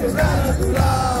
coisas naturais.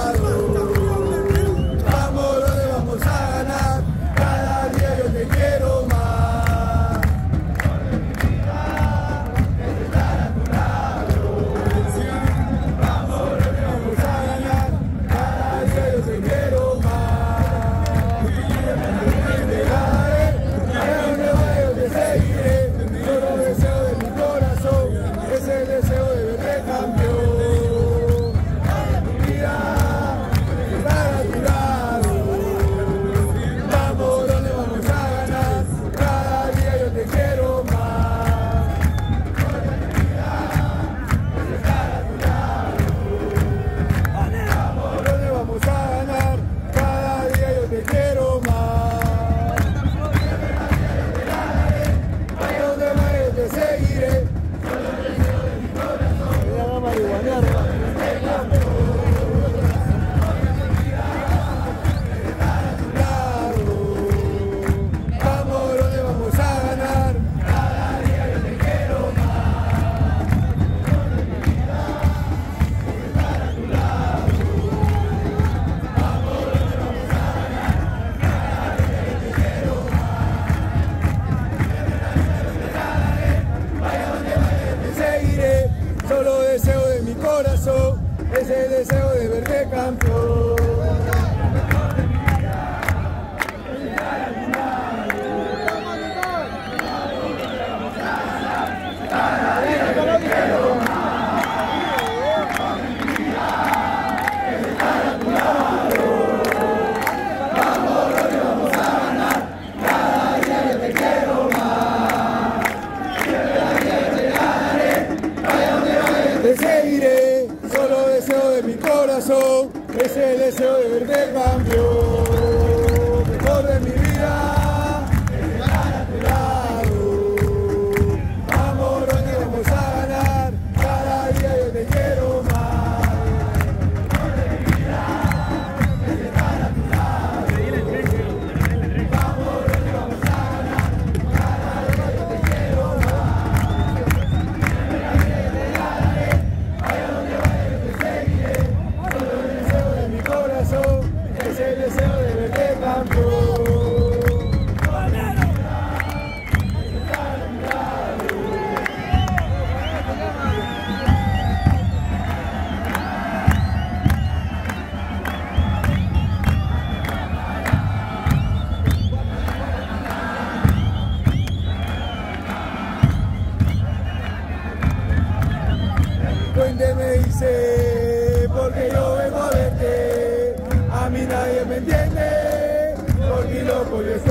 me dice, porque yo vengo a verte, a mí nadie me entiende, porque loco yo estoy.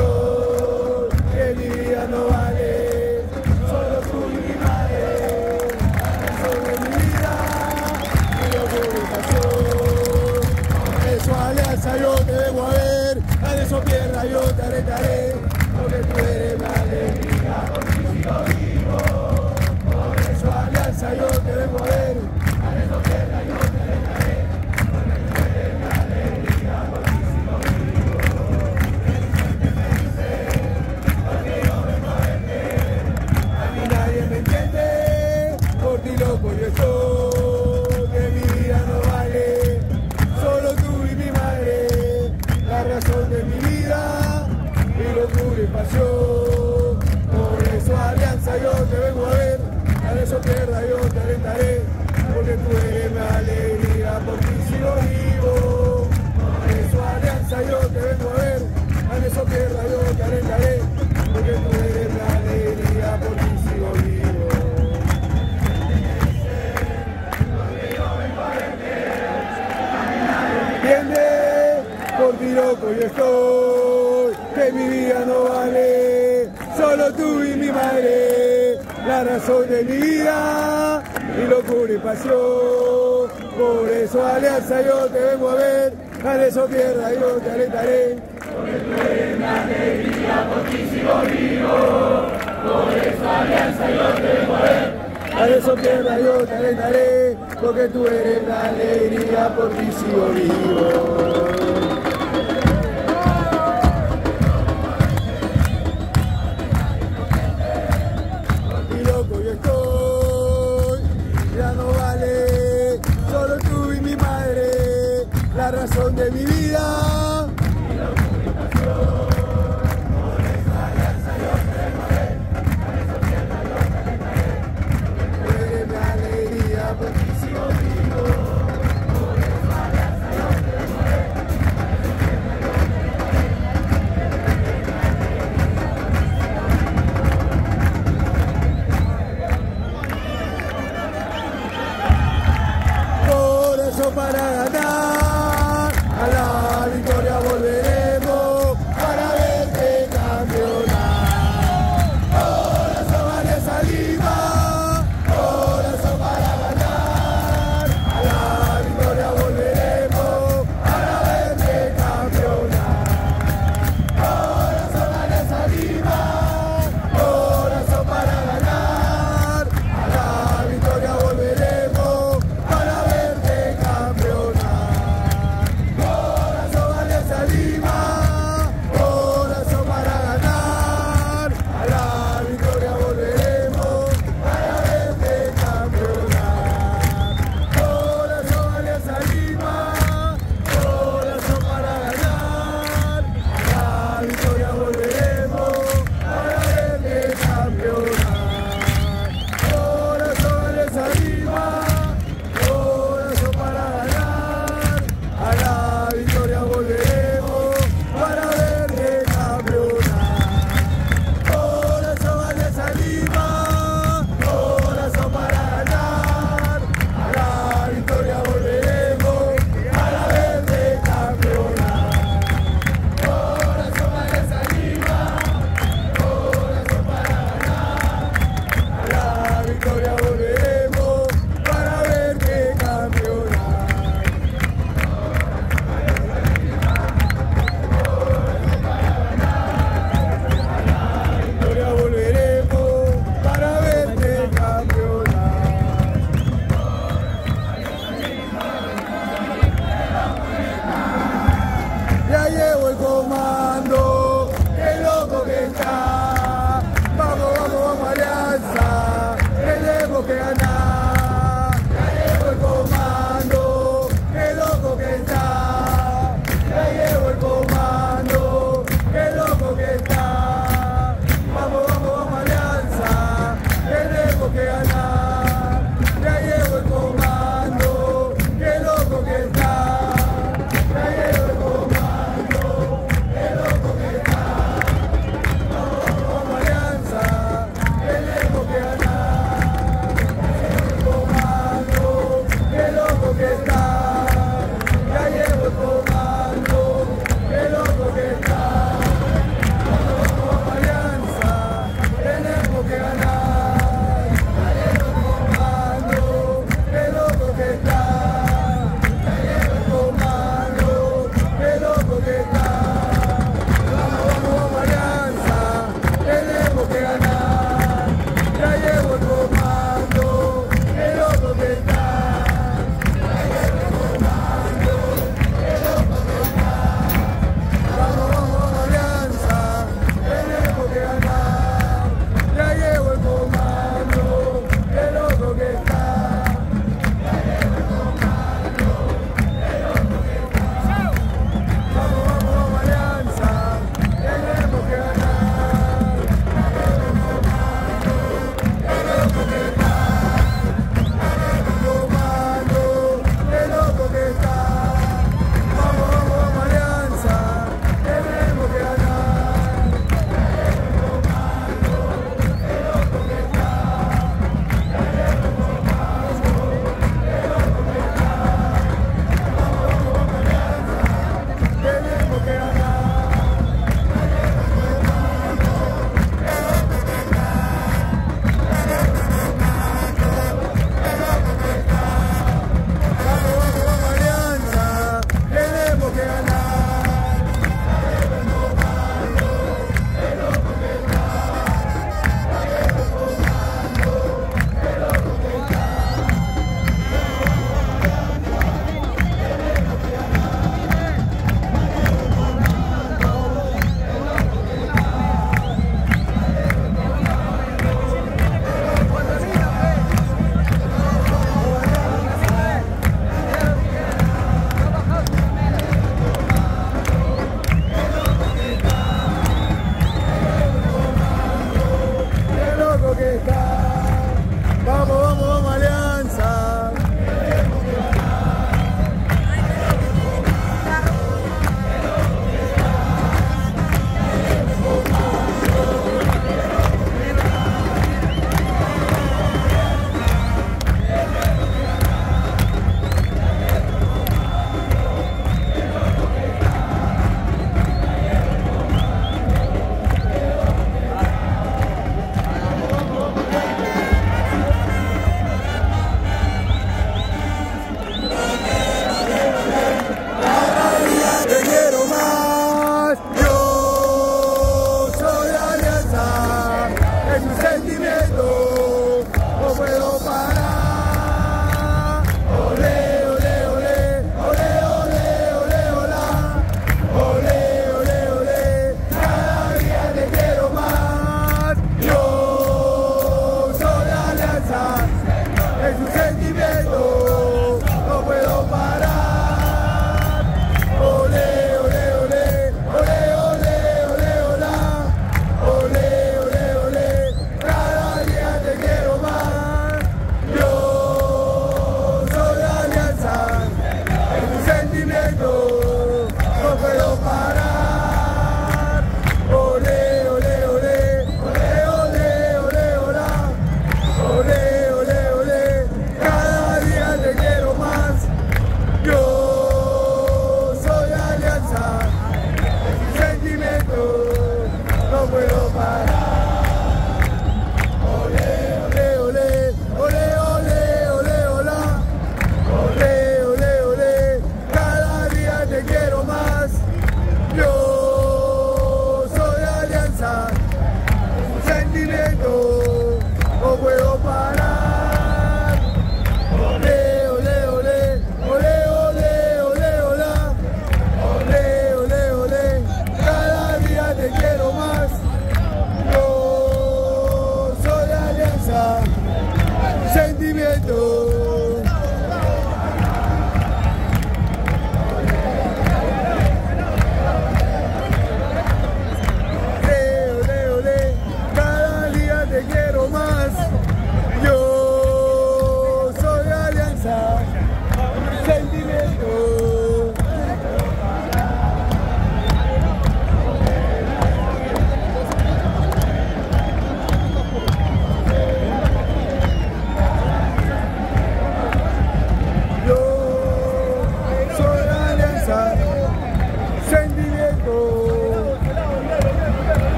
corazón de mi vida, y locura y pasión. Por eso, Alianza, yo te vengo a ver, dale eso tierra, yo te alentaré. Porque tú eres la alegría, por ti sigo vivo. Por eso, Alianza, yo te vengo a ver. Dale eso tierra, yo te alentaré, porque tú eres la alegría, por ti sigo vivo.